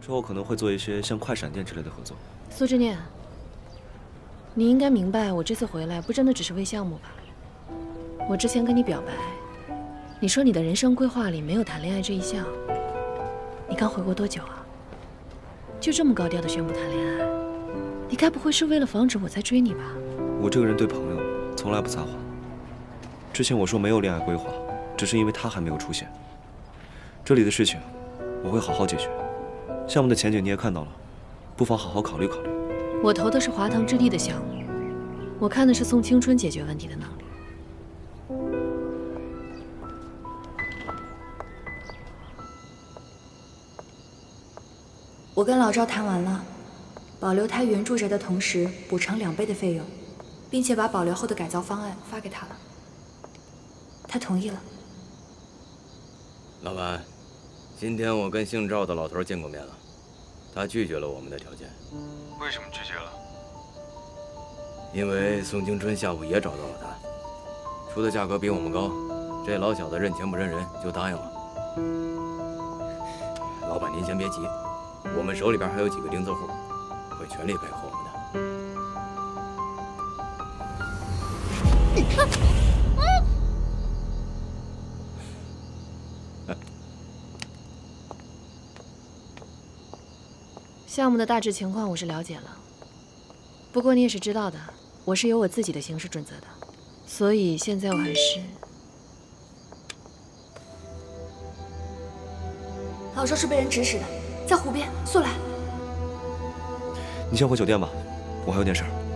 之后可能会做一些像快闪店之类的合作。苏之念，你应该明白，我这次回来不真的只是为项目吧？我之前跟你表白，你说你的人生规划里没有谈恋爱这一项。你刚回国多久啊？就这么高调的宣布谈恋爱？你该不会是为了防止我再追你吧？我这个人对朋友从来不撒谎。之前我说没有恋爱规划，只是因为他还没有出现。这里的事情我会好好解决。项目的前景你也看到了，不妨好好考虑考虑。我投的是华腾置地的项目，我看的是宋青春解决问题的能力。我跟老赵谈完了，保留他原住宅的同时补偿两倍的费用，并且把保留后的改造方案发给他了。他同意了。老板，今天我跟姓赵的老头见过面了，他拒绝了我们的条件。为什么拒绝了？因为宋青春下午也找到了他，出的价格比我们高，这老小子认钱不认人，就答应了。老板您先别急。我们手里边还有几个钉子户，会全力配合我们的。项目的大致情况我是了解了，不过你也是知道的，我是有我自己的行事准则的，所以现在我还是……老周是被人指使的。在湖边，速来！你先回酒店吧，我还有点事儿。